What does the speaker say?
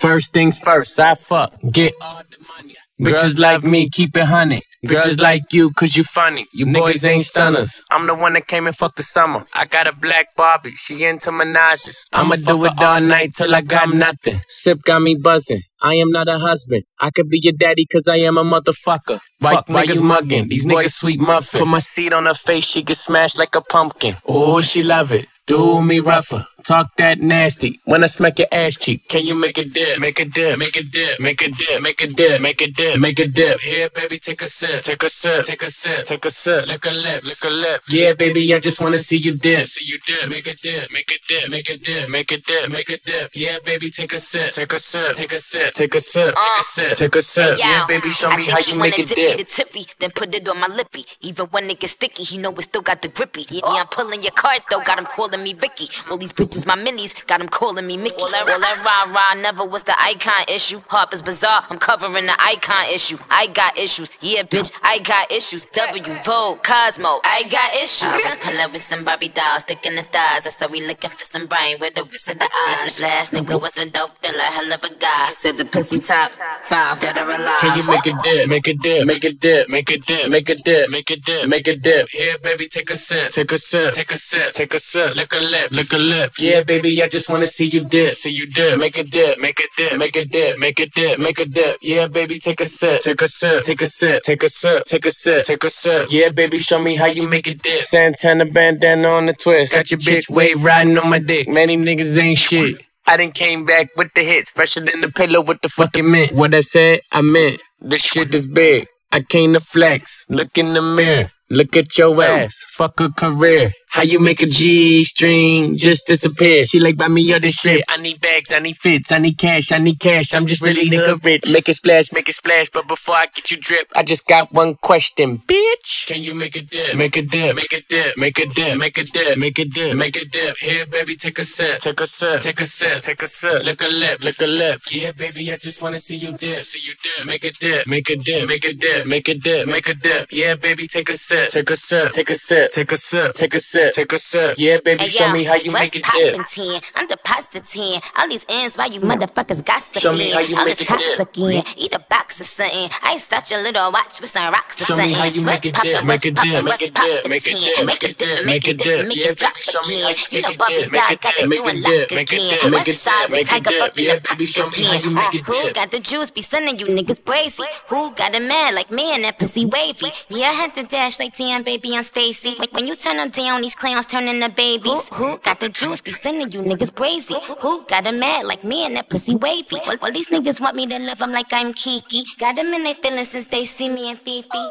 First things first, I fuck, get all the money. Bitches like me, keep it honey. Bitches like you, cause you funny. You boys ain't stunners. I'm the one that came and fucked the summer. I got a black Barbie, she into menages. I'ma do it all night till I got nothing. Sip got me buzzing. I am not a husband. I could be your daddy cause I am a motherfucker. Fuck niggas mugging. These niggas sweet muffin. Put my seed on her face, she get smashed like a pumpkin. Oh, she love it. Do me rougher. Talk that nasty. When I smack your ass cheek, can you make a dip? Make a dip, make a dip, make a dip, make a dip, make a dip, make a dip. Here, baby, take a sip, take a sip, take a sip, take a sip. Lick a lip, lick a lip. Yeah, baby, I just wanna see you dip. See you dip, make a dip, make a dip, make a dip, make a dip, make a dip. Yeah, baby, take a sip, take a sip, take a sip, take a sip, take a sip, take a sip. Yeah, baby, show me how you make a dip. The tippy, then put it on my lippy. Even when it gets sticky, he know it still got the grippy. Yeah, I'm pulling your card though, got him calling me Vicky. Well, these bitches my minis, got him calling me Mickey. Well, that, well, that rah rah never was the icon issue. Harper's Bazaar, I'm covering the icon issue. I got issues, yeah, bitch, I got issues. W, Vogue, Cosmo, I got issues. Pull up with some Barbie dolls, sticking the thighs. I saw we looking for some brain with the rest of the eyes. Last nigga was a dope dealer, hell of a guy. Said the pussy top five, dead or alive. Can you make a dip, make a dip, make a dip, make a dip, make a dip, make a dip, make a dip? Here, baby, take a sip, take a sip, take a sip, take a sip, lick a lip, lick a lip. Yeah, baby, I just wanna see you dip, see you dip, make a dip, make a dip, make a dip, make a dip, make a dip. Yeah, baby, take a sip, take a sip, take a sip, take a sip, take a sip, take a sip. Yeah, baby, show me how you make a dip. Santana bandana on the twist, got your bitch wave riding on my dick. Many niggas ain't shit. I done came back with the hits, fresher than the pillow with the fucking mint. What I said, I meant. This shit is big. I came to flex. Look in the mirror. Look at your ass. Fuck a career. How you make a G string just disappear? She like buy me other shit. I need bags, I need fits, I need cash, I need cash. I'm just really nigga rich. Make it splash, make it splash. But before I get you drip, I just got one question, bitch. Can you make a dip? Make a dip, make a dip, make a dip, make a dip, make a dip, make a dip. Here, baby, take a sip, take a sip, take a sip, take a sip. Lick a lip, lick a lip. Yeah, baby, I just wanna see you dip, see you dip. Make a dip, make a dip, make a dip, make a dip, make a dip. Yeah, baby, take a sip, take a sip, take a sip, take a sip, take a sip, take a sip. Yeah, baby, Hey, show yo, me how you make it dip. poppin' 10? I'm the pasta 10. All these ends, why you hmm. motherfuckers gossiping? Show me how you All make this it dip. again. Eat a box or something. I such a little watch with some rocks or Show me something. how you make it dip, make it dip, make it dip, make it 10? dip, Make it dip, make it dip, make it drop baby, show me again. how you You make know it Bobby dip, make it got dip, it make doing it dip, make it again. dip, make West it side dip, with make it Tiger dip, up in the show me how again. you make it Who dip. got the juice? Be sending you niggas crazy. Who got it mad like me and that pussy wavy? Yeah, I had to dash like damn baby on Stacy. When, you turn them down, these clowns turn into babies. Who, who got the juice? Be sending you niggas crazy. Who got it mad like me and that pussy wavy? All, well, these niggas want me to love them like I'm Kiki. Got them in their feelings since they see me and Fifi.